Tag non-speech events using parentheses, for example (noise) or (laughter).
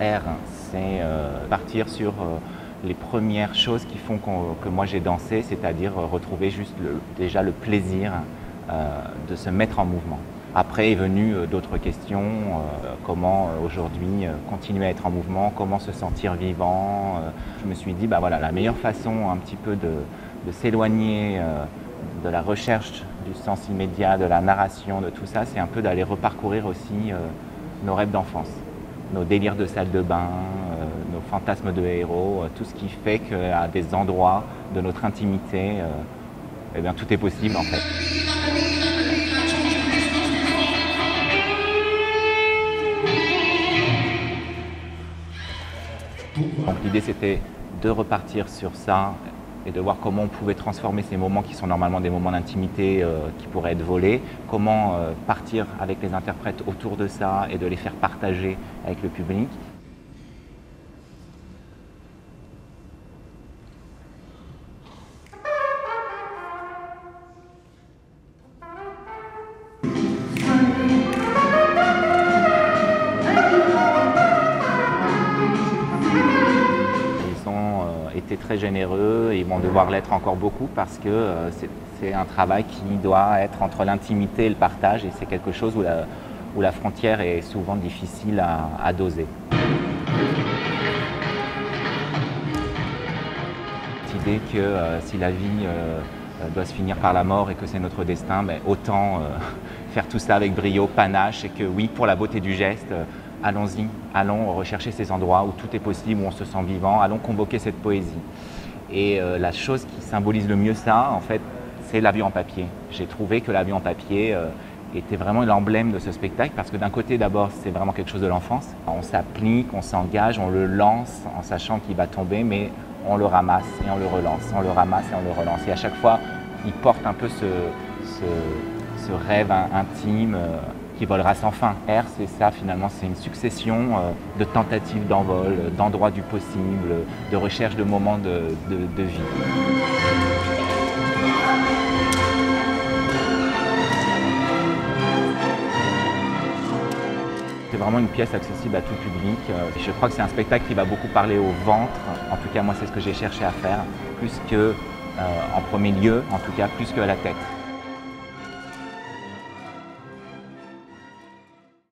C'est partir sur les premières choses qui font que moi j'ai dansé, c'est-à-dire retrouver juste déjà le plaisir de se mettre en mouvement. Après est venu d'autres questions, comment aujourd'hui continuer à être en mouvement, comment se sentir vivant. je me suis dit, bah voilà, la meilleure façon un petit peu de, de s'éloigner de la recherche du sens immédiat, de la narration, de tout ça, c'est un peu d'aller reparcourir aussi nos rêves d'enfance, nos délires de salle de bain, nos fantasmes de héros, tout ce qui fait qu'à des endroits de notre intimité, eh bien, tout est possible en fait. l'idée c'était de repartir sur ça et de voir comment on pouvait transformer ces moments qui sont normalement des moments d'intimité qui pourraient être volés, comment partir avec les interprètes autour de ça et de les faire partager avec le public. Été très généreux et vont devoir l'être encore beaucoup parce que c'est un travail qui doit être entre l'intimité et le partage et c'est quelque chose où la, où la, frontière est souvent difficile à, doser. L'idée que euh, si la vie euh, doit se finir par la mort et que c'est notre destin, ben, autant euh, (laughs) faire tout ça avec brio, panache et que oui, pour la beauté du geste, allons-y, allons rechercher ces endroits où tout est possible, où on se sent vivant, allons convoquer cette poésie. Et euh, la chose qui symbolise le mieux ça, en fait, c'est l'avion en papier. J'ai trouvé que l'avion en papier euh, était vraiment l'emblème de ce spectacle parce que d'un côté, d'abord, c'est vraiment quelque chose de l'enfance. On s'applique, on s'engage, on le lance en sachant qu'il va tomber, mais on le ramasse et on le relance, on le ramasse et on le relance. Et à chaque fois, il porte un peu ce rêve intime. Euh, qui volera sans fin. R, c'est ça finalement, c'est une succession de tentatives d'envol, d'endroits du possible, de recherche de moments de, de, vie. C'est vraiment une pièce accessible à tout public. Je crois que c'est un spectacle qui va beaucoup parler au ventre. En tout cas, moi, c'est ce que j'ai cherché à faire, plus que, euh, en premier lieu, en tout cas, plus que à la tête.